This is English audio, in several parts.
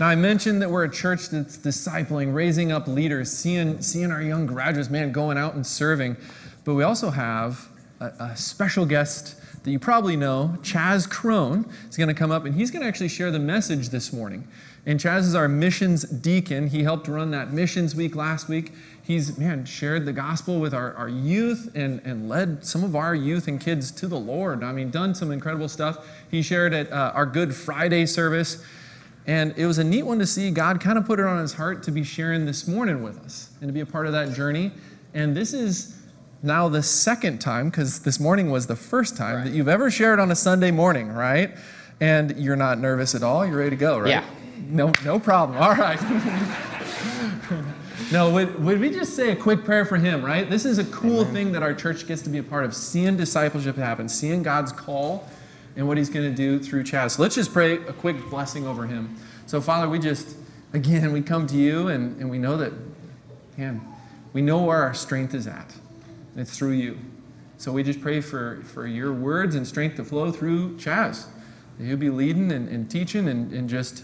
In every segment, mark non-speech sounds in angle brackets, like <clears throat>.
Now, I mentioned that we're a church that's discipling, raising up leaders, seeing, seeing our young graduates, man, going out and serving. But we also have a, a special guest that you probably know, Chaz Krone, is going to come up and he's going to actually share the message this morning. And Chaz is our missions deacon. He helped run that missions week last week. He's, man, shared the gospel with our, our youth and, and led some of our youth and kids to the Lord. I mean, done some incredible stuff. He shared at uh, our Good Friday service. And it was a neat one to see God kind of put it on his heart to be sharing this morning with us and to be a part of that journey. And this is now the second time, because this morning was the first time right. that you've ever shared on a Sunday morning, right? And you're not nervous at all. You're ready to go, right? Yeah. No, no problem. All right. no, would, would we just say a quick prayer for him, right? This is a cool Amen. thing that our church gets to be a part of, seeing discipleship happen, seeing God's call and what he's going to do through Chaz. So let's just pray a quick blessing over him. So, Father, we just, again, we come to you and, and we know that, man, we know where our strength is at. It's through you. So we just pray for, for your words and strength to flow through Chaz. That he'll be leading and, and teaching and, and just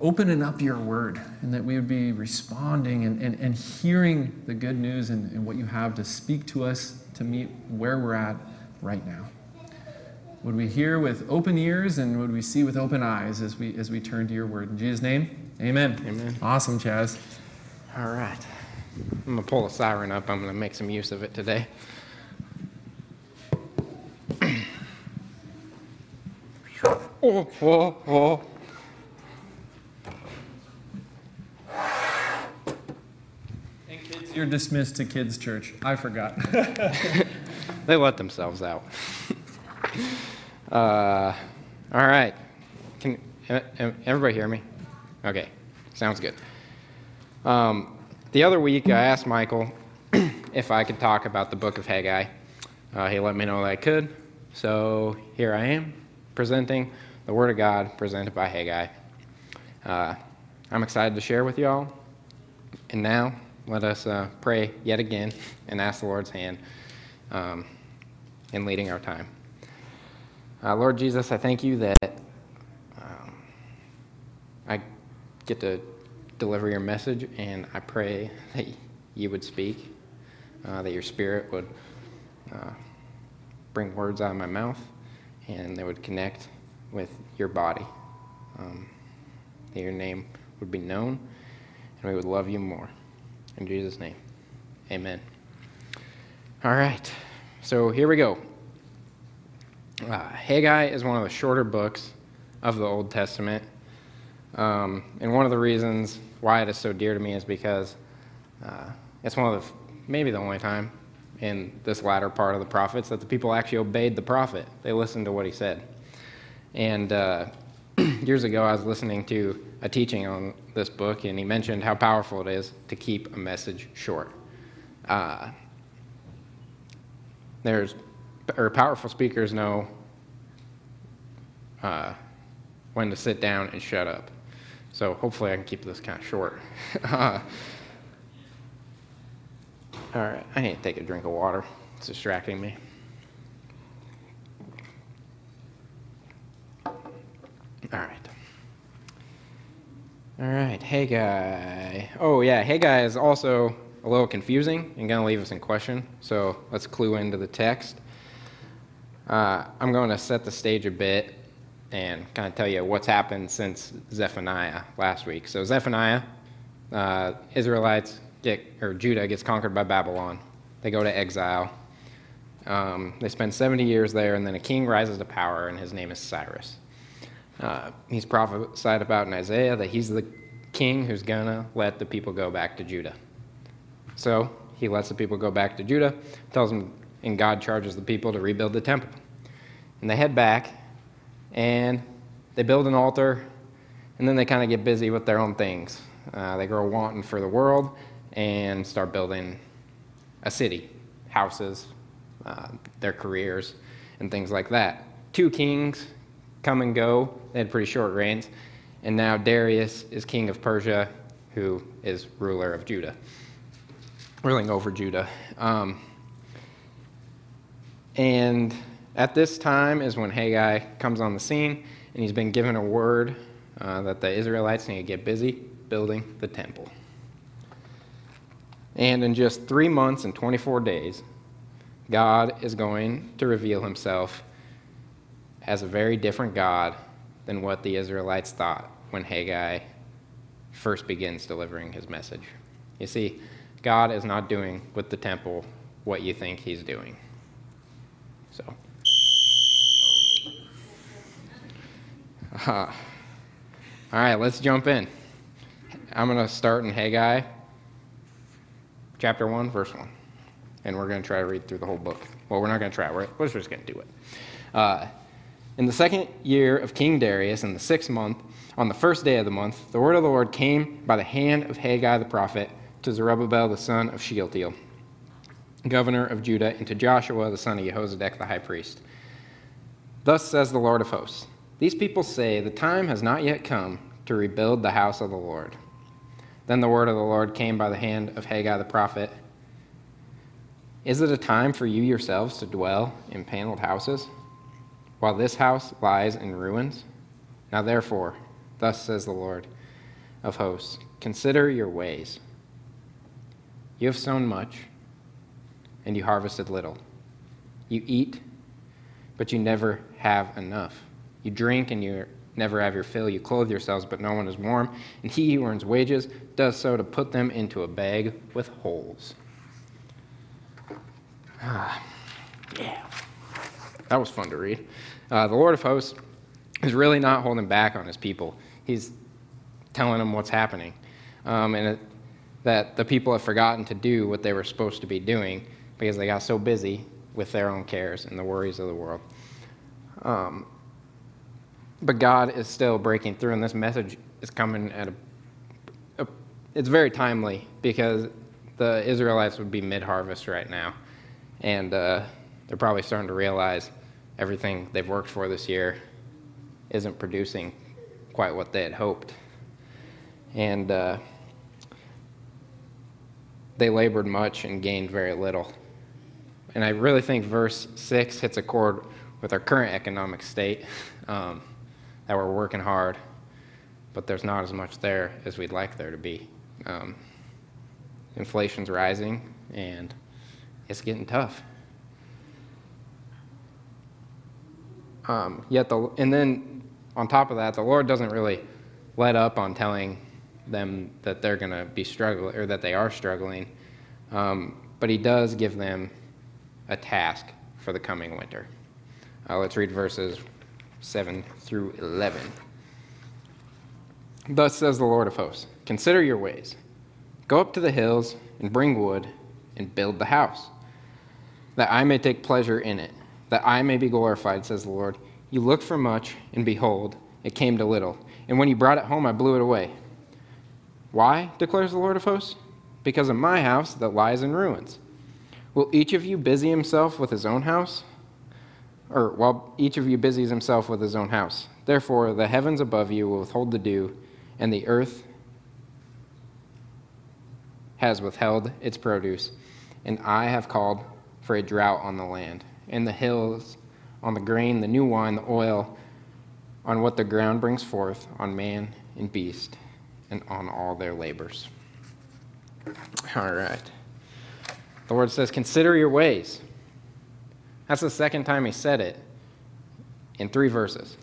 opening up your word and that we would be responding and, and, and hearing the good news and, and what you have to speak to us to meet where we're at right now. Would we hear with open ears and would we see with open eyes as we, as we turn to your word? In Jesus' name, amen. Amen. Awesome, Chaz. All right. I'm going to pull a siren up. I'm going to make some use of it today. oh, oh, oh. And kids, you're dismissed to kids' church. I forgot. <laughs> they let themselves out. <laughs> Uh, all right. Can everybody hear me? Okay, sounds good. Um, the other week, I asked Michael <clears throat> if I could talk about the book of Haggai. Uh, he let me know that I could, so here I am presenting the Word of God presented by Haggai. Uh, I'm excited to share with y'all. And now, let us uh, pray yet again and ask the Lord's hand um, in leading our time. Uh, Lord Jesus, I thank you that um, I get to deliver your message, and I pray that you would speak, uh, that your spirit would uh, bring words out of my mouth, and they would connect with your body, um, that your name would be known, and we would love you more. In Jesus' name, amen. All right, so here we go. Uh, Haggai is one of the shorter books of the Old Testament. Um, and one of the reasons why it is so dear to me is because uh, it's one of the, maybe the only time in this latter part of the prophets that the people actually obeyed the prophet. They listened to what he said. And uh, <clears throat> years ago, I was listening to a teaching on this book, and he mentioned how powerful it is to keep a message short. Uh, there's or powerful speakers know uh, when to sit down and shut up. So hopefully I can keep this kind of short. uh, <laughs> all right, I need to take a drink of water. It's distracting me. All right. All right, Haggai. Oh, yeah, Haggai is also a little confusing and going to leave us in question. So let's clue into the text. Uh, I'm going to set the stage a bit and kind of tell you what's happened since Zephaniah last week. So Zephaniah, uh, Israelites get, or Judah gets conquered by Babylon. They go to exile. Um, they spend 70 years there, and then a king rises to power, and his name is Cyrus. Uh, he's prophesied about in Isaiah that he's the king who's going to let the people go back to Judah. So he lets the people go back to Judah, tells them and God charges the people to rebuild the temple. And they head back and they build an altar, and then they kind of get busy with their own things. Uh, they grow wanton for the world and start building a city, houses, uh, their careers, and things like that. Two kings come and go. They had pretty short reigns. And now Darius is king of Persia, who is ruler of Judah, ruling over Judah. Um, and at this time is when Haggai comes on the scene, and he's been given a word uh, that the Israelites need to get busy building the temple. And in just three months and 24 days, God is going to reveal himself as a very different God than what the Israelites thought when Haggai first begins delivering his message. You see, God is not doing with the temple what you think he's doing. So. Uh, all right, let's jump in. I'm going to start in Haggai, chapter 1, verse 1. And we're going to try to read through the whole book. Well, we're not going to try, we're, we're just going to do it. Uh, in the second year of King Darius, in the sixth month, on the first day of the month, the word of the Lord came by the hand of Haggai the prophet to Zerubbabel the son of Shealtiel, governor of Judah, and to Joshua the son of Jehozadak the high priest. Thus says the Lord of hosts These people say, The time has not yet come to rebuild the house of the Lord. Then the word of the Lord came by the hand of Haggai the prophet Is it a time for you yourselves to dwell in paneled houses, while this house lies in ruins? Now therefore, thus says the Lord of hosts, consider your ways. You have sown much, and you harvested little. You eat, but you never have enough. You drink, and you never have your fill. You clothe yourselves, but no one is warm. And he who earns wages does so to put them into a bag with holes. Ah, yeah. That was fun to read. Uh, the Lord of hosts is really not holding back on his people. He's telling them what's happening. Um, and it, that the people have forgotten to do what they were supposed to be doing because they got so busy with their own cares and the worries of the world. Um, but God is still breaking through, and this message is coming at a, a it's very timely because the Israelites would be mid harvest right now. And uh, they're probably starting to realize everything they've worked for this year isn't producing quite what they had hoped. And uh, they labored much and gained very little. And I really think verse 6 hits a chord with our current economic state um, that we're working hard, but there's not as much there as we'd like there to be. Um, inflation's rising, and it's getting tough. Um, yet the and then on top of that, the Lord doesn't really let up on telling them that they're going to be struggling or that they are struggling, um, but He does give them a task for the coming winter. Uh, let's read verses 7 through 11. Thus says the Lord of hosts Consider your ways. Go up to the hills and bring wood and build the house, that I may take pleasure in it, that I may be glorified, says the Lord. You looked for much, and behold, it came to little. And when you brought it home, I blew it away. Why, declares the Lord of hosts? Because of my house that lies in ruins. Will each of you busy himself with his own house? Or while each of you busies himself with his own house. Therefore, the heavens above you will withhold the dew, and the earth has withheld its produce, and I have called for a drought on the land, and the hills on the grain, the new wine, the oil, on what the ground brings forth, on man and beast, and on all their labors. All right. The Lord says, Consider your ways. That's the second time he said it in three verses.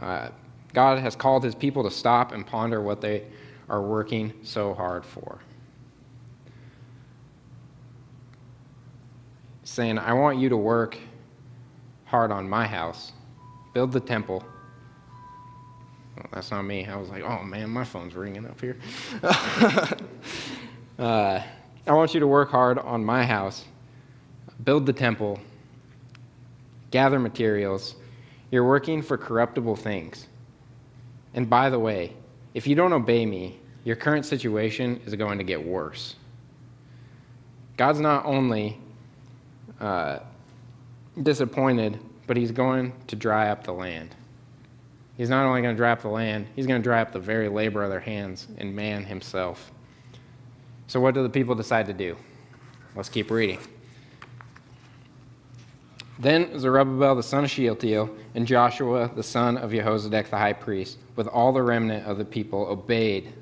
Uh, God has called his people to stop and ponder what they are working so hard for. Saying, I want you to work hard on my house, build the temple. Well, that's not me. I was like, oh man, my phone's ringing up here. <laughs> uh, I want you to work hard on my house, build the temple, gather materials. You're working for corruptible things. And by the way, if you don't obey me, your current situation is going to get worse. God's not only uh, disappointed, but he's going to dry up the land. He's not only going to dry up the land, he's going to dry up the very labor of their hands and man himself. So, what do the people decide to do? Let's keep reading. Then Zerubbabel the son of Shealtiel and Joshua the son of Jehozadak the high priest, with all the remnant of the people, obeyed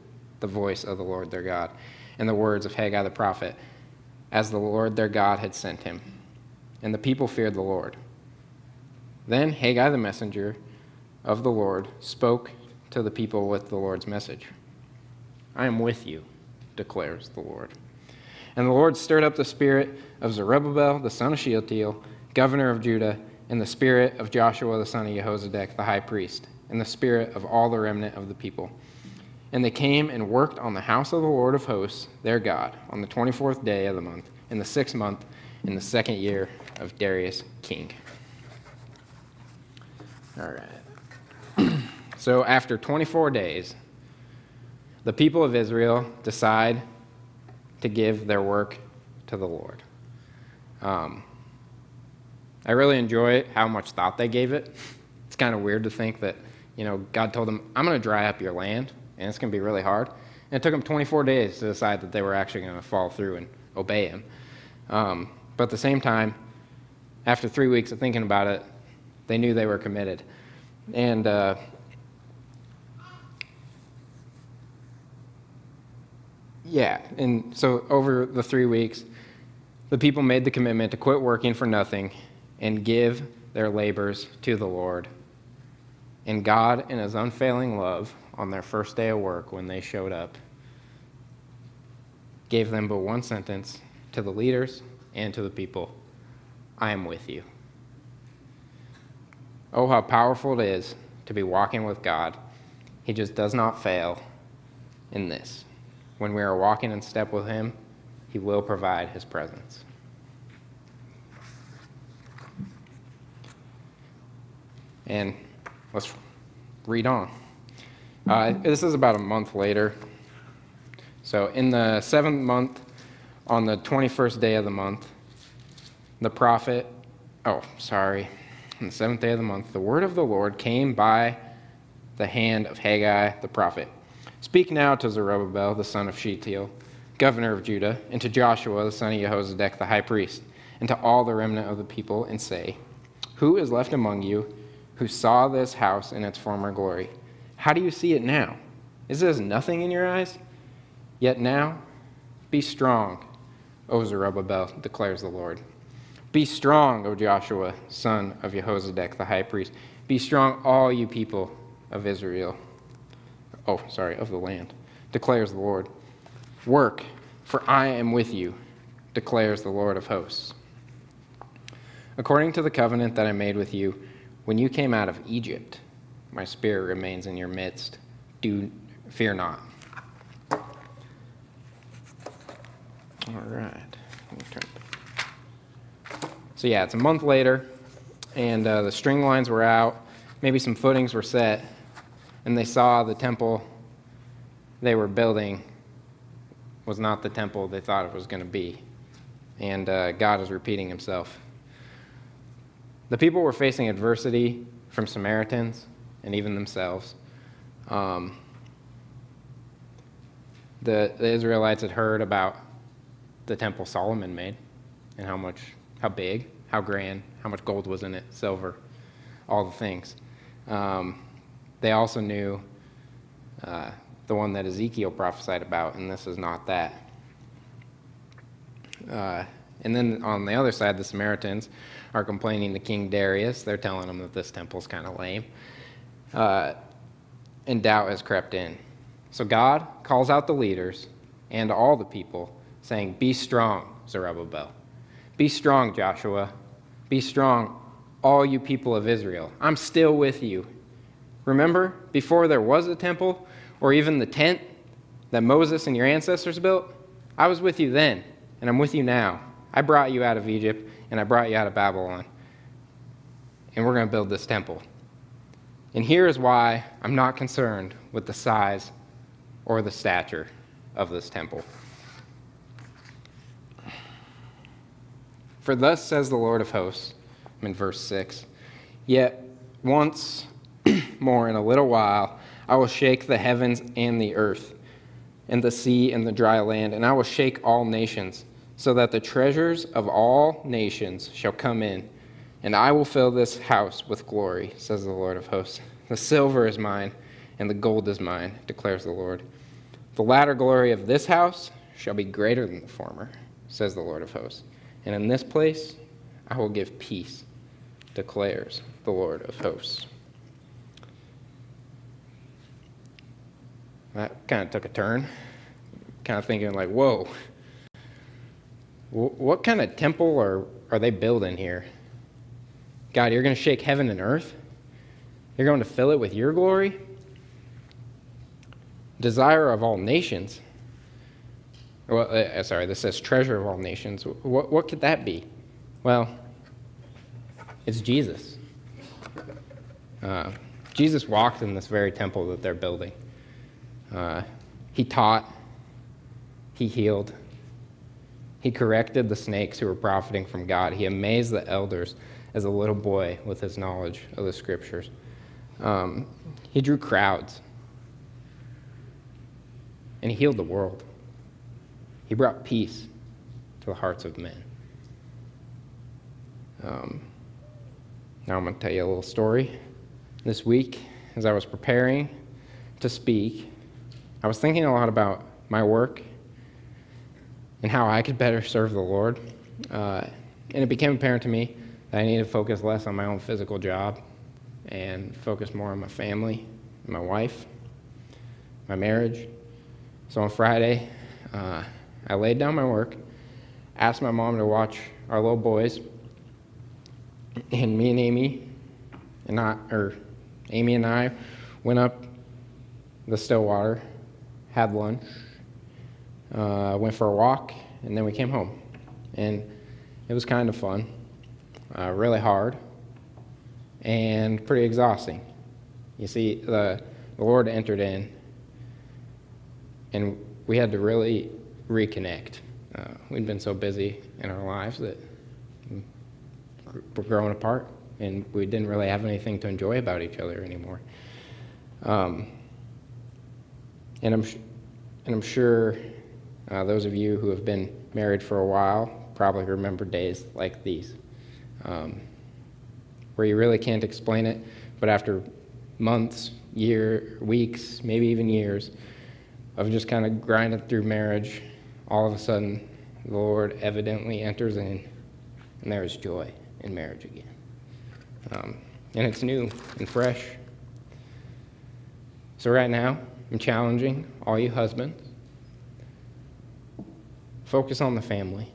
the voice of the Lord their God and the words of Haggai the prophet, as the Lord their God had sent him. And the people feared the Lord. Then Haggai the messenger of the Lord spoke to the people with the Lord's message I am with you, declares the Lord. And the Lord stirred up the spirit of Zerubbabel the son of Shealtiel governor of Judah, and the spirit of Joshua the son of Jehozadak, the high priest, and the spirit of all the remnant of the people. And they came and worked on the house of the Lord of hosts, their God, on the 24th day of the month, in the sixth month, in the second year of Darius king. All right. <clears throat> so after 24 days, the people of Israel decide to give their work to the Lord. Um, I really enjoy how much thought they gave it. It's kind of weird to think that, you know, God told them, I'm going to dry up your land, and it's going to be really hard. And it took them 24 days to decide that they were actually going to follow through and obey him. Um, but at the same time, after three weeks of thinking about it, they knew they were committed. And uh, yeah, and so over the three weeks, the people made the commitment to quit working for nothing and give their labors to the Lord. And God, in His unfailing love, on their first day of work when they showed up, gave them but one sentence to the leaders and to the people I am with you. Oh, how powerful it is to be walking with God. He just does not fail in this. When we are walking in step with Him, He will provide His presence. And let's read on. Uh, this is about a month later. So, in the seventh month, on the 21st day of the month, the prophet, oh, sorry, on the seventh day of the month, the word of the Lord came by the hand of Haggai the prophet. Speak now to Zerubbabel, the son of Shealtiel, governor of Judah, and to Joshua, the son of Jehozadak, the high priest, and to all the remnant of the people, and say, Who is left among you? who saw this house in its former glory. How do you see it now? Is as nothing in your eyes? Yet now, be strong, O Zerubbabel, declares the Lord. Be strong, O Joshua, son of Jehozadak, the high priest. Be strong, all you people of Israel. Oh, sorry, of the land, declares the Lord. Work, for I am with you, declares the Lord of hosts. According to the covenant that I made with you, when you came out of Egypt, my spirit remains in your midst. Do fear not. All right. So, yeah, it's a month later, and uh, the string lines were out. Maybe some footings were set, and they saw the temple they were building was not the temple they thought it was going to be. And uh, God is repeating himself the people were facing adversity from Samaritans and even themselves. Um, the, the Israelites had heard about the temple Solomon made and how much, how big, how grand, how much gold was in it, silver, all the things. Um, they also knew uh, the one that Ezekiel prophesied about, and this is not that. Uh, and then on the other side, the Samaritans are complaining to King Darius. They're telling him that this temple's kind of lame. Uh, and doubt has crept in. So God calls out the leaders and all the people, saying, Be strong, Zerubbabel. Be strong, Joshua. Be strong, all you people of Israel. I'm still with you. Remember, before there was a temple or even the tent that Moses and your ancestors built? I was with you then, and I'm with you now. I brought you out of Egypt and I brought you out of Babylon. And we're going to build this temple. And here is why I'm not concerned with the size or the stature of this temple. For thus says the Lord of hosts, I'm in verse 6 Yet once more in a little while I will shake the heavens and the earth, and the sea and the dry land, and I will shake all nations so that the treasures of all nations shall come in, and I will fill this house with glory, says the Lord of hosts. The silver is mine, and the gold is mine, declares the Lord. The latter glory of this house shall be greater than the former, says the Lord of hosts. And in this place I will give peace, declares the Lord of hosts. That kind of took a turn. Kind of thinking, like, whoa, what kind of temple are, are they building here? God, you're going to shake heaven and earth? You're going to fill it with your glory? Desire of all nations. Well, uh, uh, sorry, this says treasure of all nations. What, what could that be? Well, it's Jesus. Uh, Jesus walked in this very temple that they're building. Uh, he taught, he healed, he corrected the snakes who were profiting from God. He amazed the elders as a little boy with his knowledge of the scriptures. Um, he drew crowds, and he healed the world. He brought peace to the hearts of men. Um, now I'm going to tell you a little story. This week, as I was preparing to speak, I was thinking a lot about my work and how I could better serve the Lord. Uh, and it became apparent to me that I needed to focus less on my own physical job and focus more on my family, my wife, my marriage. So on Friday, uh, I laid down my work, asked my mom to watch our little boys, and me and Amy, and not, or Amy and I went up the Stillwater had lunch, uh, went for a walk, and then we came home. And it was kind of fun, uh, really hard, and pretty exhausting. You see, the, the Lord entered in, and we had to really reconnect. Uh, we'd been so busy in our lives that we're growing apart, and we didn't really have anything to enjoy about each other anymore. Um, and I'm, and I'm sure uh, those of you who have been married for a while probably remember days like these, um, where you really can't explain it, but after months, year, weeks, maybe even years of just kind of grinding through marriage, all of a sudden the Lord evidently enters in, and there is joy in marriage again. Um, and it's new and fresh. So, right now, I'm challenging all you husbands. Focus on the family.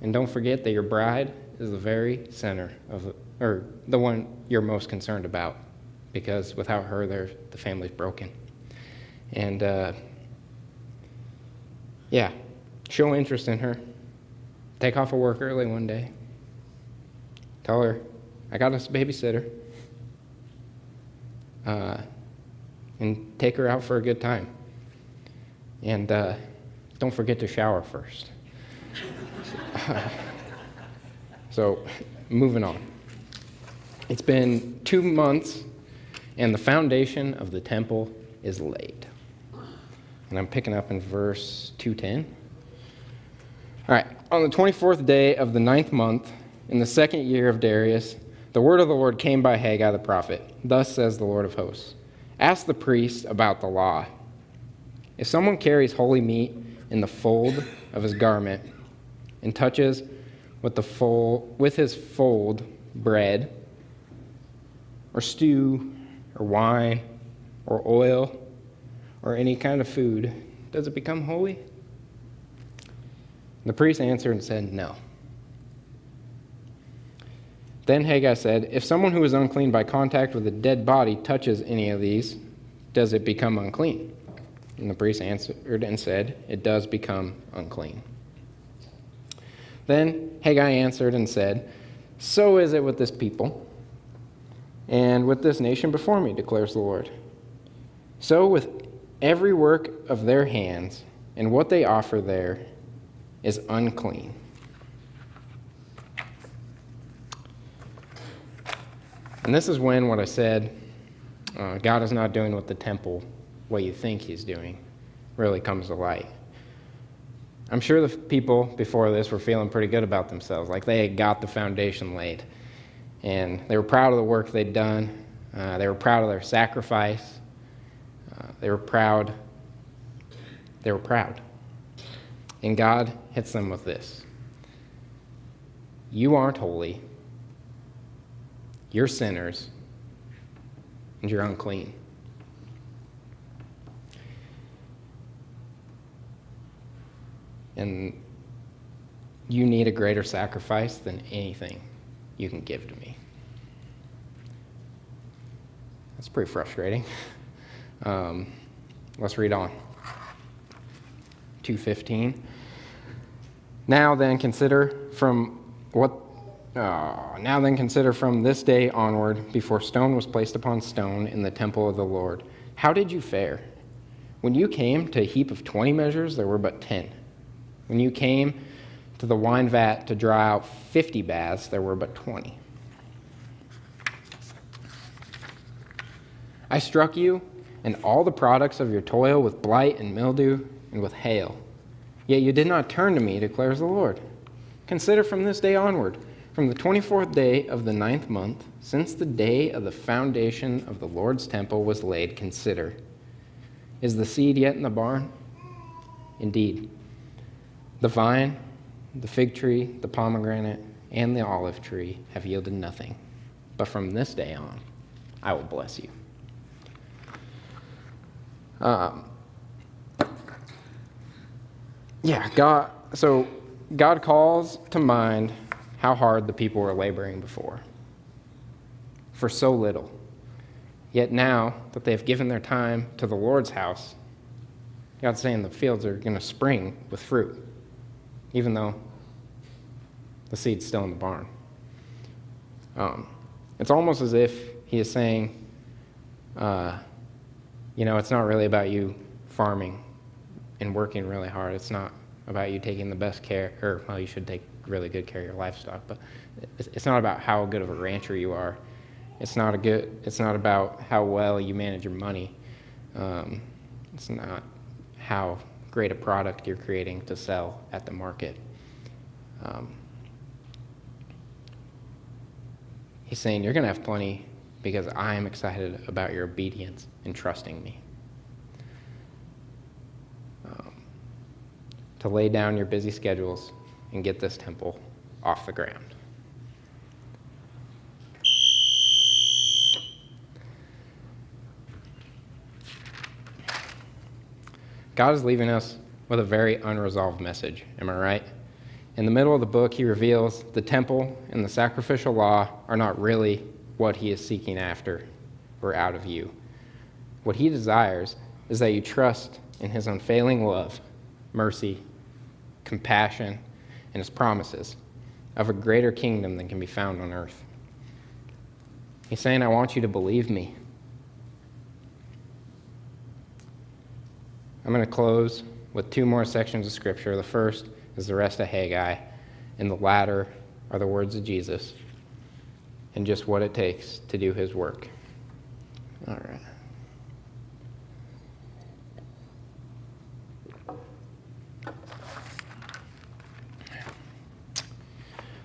And don't forget that your bride is the very center of, or the one you're most concerned about, because without her, the family's broken. And uh, yeah, show interest in her. Take off of work early one day. Tell her, I got a babysitter. Uh, and take her out for a good time. And uh, don't forget to shower first. <laughs> so, moving on. It's been two months, and the foundation of the temple is laid. And I'm picking up in verse 210. All right, on the 24th day of the ninth month, in the second year of Darius, the word of the Lord came by Haggai the prophet. Thus says the Lord of hosts Ask the priest about the law. If someone carries holy meat in the fold of his garment and touches with, the fold, with his fold bread, or stew, or wine, or oil, or any kind of food, does it become holy? The priest answered and said, No. Then Haggai said, If someone who is unclean by contact with a dead body touches any of these, does it become unclean? And the priest answered and said, It does become unclean. Then Haggai answered and said, So is it with this people and with this nation before me, declares the Lord. So with every work of their hands and what they offer there is unclean. And this is when what I said, uh, God is not doing what the temple what you think He's doing, really comes to light. I'm sure the people before this were feeling pretty good about themselves, like they had got the foundation laid. And they were proud of the work they'd done. Uh, they were proud of their sacrifice. Uh, they were proud. They were proud. And God hits them with this You aren't holy. You're sinners. And you're unclean. And you need a greater sacrifice than anything you can give to me. That's pretty frustrating. <laughs> Um, let's read on. 215. Now then, consider from what. Uh, now then, consider from this day onward, before stone was placed upon stone in the temple of the Lord. How did you fare? When you came to a heap of 20 measures, there were but 10. When you came to the wine vat to draw out 50 baths, there were but 20. I struck you and all the products of your toil with blight and mildew and with hail. Yet you did not turn to me, declares the Lord. Consider from this day onward, from the 24th day of the ninth month, since the day of the foundation of the Lord's temple was laid, consider. Is the seed yet in the barn? Indeed. The vine the fig tree, the pomegranate, and the olive tree have yielded nothing. But from this day on, I will bless you. Um, yeah, God. So God calls to mind how hard the people were laboring before for so little. Yet now that they've given their time to the Lord's house, God's saying the fields are going to spring with fruit even though the seed's still in the barn. Um, it's almost as if he is saying, uh, you know, it's not really about you farming and working really hard. It's not about you taking the best care, or, well, you should take really good care of your livestock, but it's not about how good of a rancher you are. It's not, a good, it's not about how well you manage your money. Um, it's not how great a product you're creating to sell at the market. Um, he's saying, You're going to have plenty because I am excited about your obedience and trusting me. Um, to lay down your busy schedules and get this temple off the ground. God is leaving us with a very unresolved message. Am I right? In the middle of the book, he reveals the temple and the sacrificial law are not really what he is seeking after or out of you. What he desires is that you trust in his unfailing love, mercy, compassion, and his promises of a greater kingdom than can be found on earth. He's saying, I want you to believe me. I'm going to close with two more sections of Scripture. The first is the rest of Haggai, and the latter are the words of Jesus and just what it takes to do his work. All right.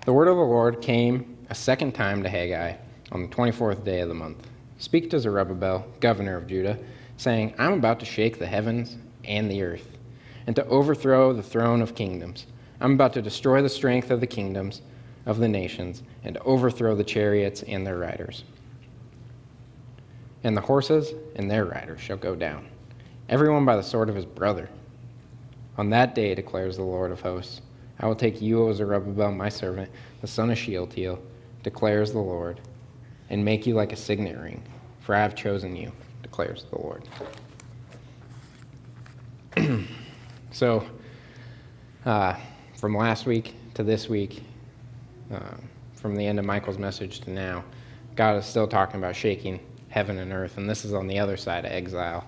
The word of the Lord came a second time to Haggai on the 24th day of the month. Speak to Zerubbabel, governor of Judah, saying, I'm about to shake the heavens and the earth, and to overthrow the throne of kingdoms. I'm about to destroy the strength of the kingdoms of the nations, and overthrow the chariots and their riders. And the horses and their riders shall go down, everyone by the sword of his brother. On that day, declares the Lord of hosts, I will take you, O Zerubbabel, my servant, the son of Shealtiel, declares the Lord, and make you like a signet ring, for I have chosen you, declares the Lord. <clears throat> so, uh, from last week to this week, uh, from the end of Michael's message to now, God is still talking about shaking heaven and earth, and this is on the other side of exile.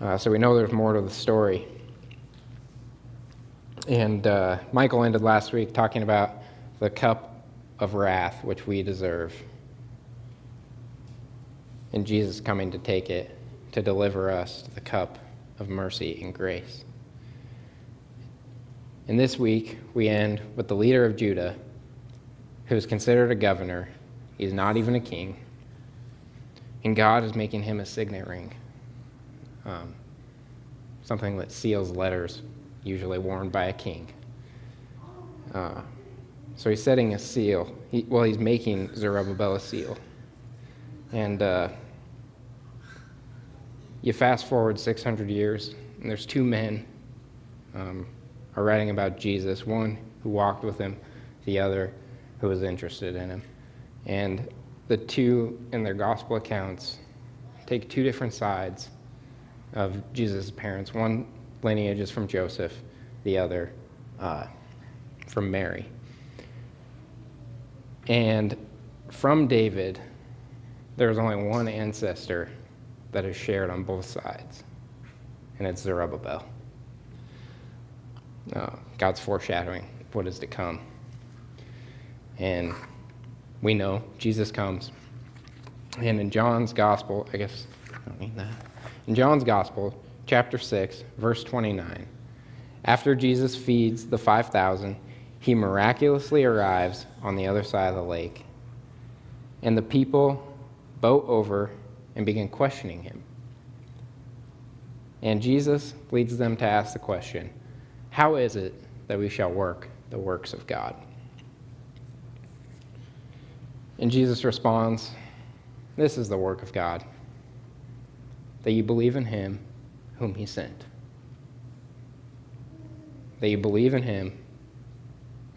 Uh, so we know there's more to the story. And uh, Michael ended last week talking about the cup of wrath which we deserve. And Jesus coming to take it, to deliver us to the cup of mercy and grace. And this week, we end with the leader of Judah, who is considered a governor, He's not even a king. And God is making him a signet ring, um, something that seals letters, usually worn by a king. Uh, so he's setting a seal. He, well, he's making Zerubbabel a seal. And uh, you fast forward 600 years, and there's two men um, are writing about Jesus one who walked with him, the other who was interested in him. And the two, in their gospel accounts, take two different sides of Jesus' parents. One lineage is from Joseph, the other uh, from Mary. And from David, there is only one ancestor that is shared on both sides, and it's Zerubbabel. Uh, God's foreshadowing what is to come. And we know Jesus comes. And in John's Gospel, I guess I don't need that. In John's Gospel, chapter 6, verse 29, after Jesus feeds the 5,000, he miraculously arrives on the other side of the lake. And the people boat over and begin questioning him. And Jesus leads them to ask the question How is it that we shall work the works of God? And Jesus responds This is the work of God, that you believe in him whom he sent. That you believe in him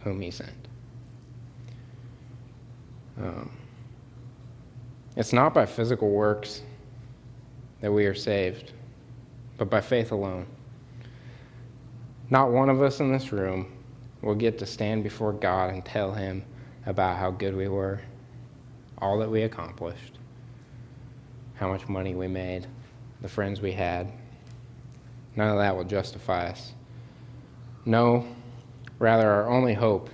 whom he sent. Um, it's not by physical works that we are saved, but by faith alone. Not one of us in this room will get to stand before God and tell him about how good we were, all that we accomplished, how much money we made, the friends we had. None of that will justify us. No, rather, our only hope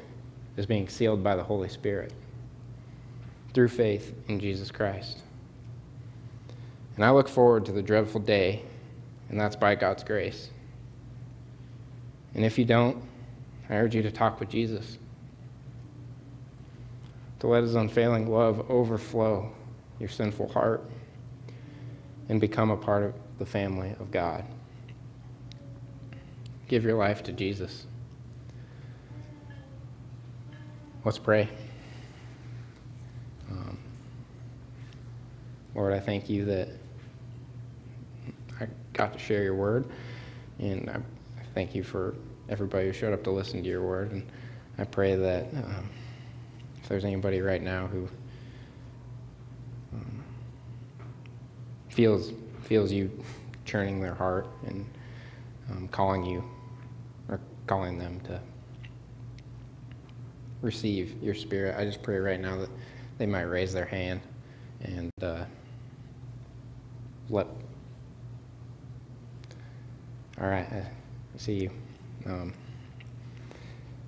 is being sealed by the Holy Spirit through faith in Jesus Christ. And I look forward to the dreadful day, and that's by God's grace. And if you don't, I urge you to talk with Jesus, to let his unfailing love overflow your sinful heart and become a part of the family of God. Give your life to Jesus. Let's pray. Lord, I thank you that I got to share your word, and I thank you for everybody who showed up to listen to your word. And I pray that um, if there's anybody right now who um, feels feels you churning their heart and um, calling you or calling them to receive your spirit, I just pray right now that they might raise their hand and. Uh, let. All right, I see you. Um,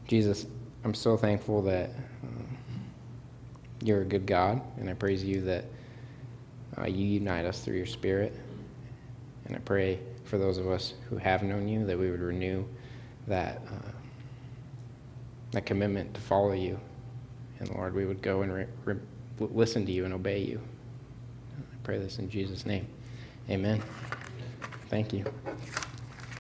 Jesus, I'm so thankful that um, you're a good God, and I praise you that uh, you unite us through your Spirit. And I pray for those of us who have known you that we would renew that uh, that commitment to follow you, and Lord, we would go and re- re- listen to you and obey you. I pray this in Jesus' name. Amen. Thank you.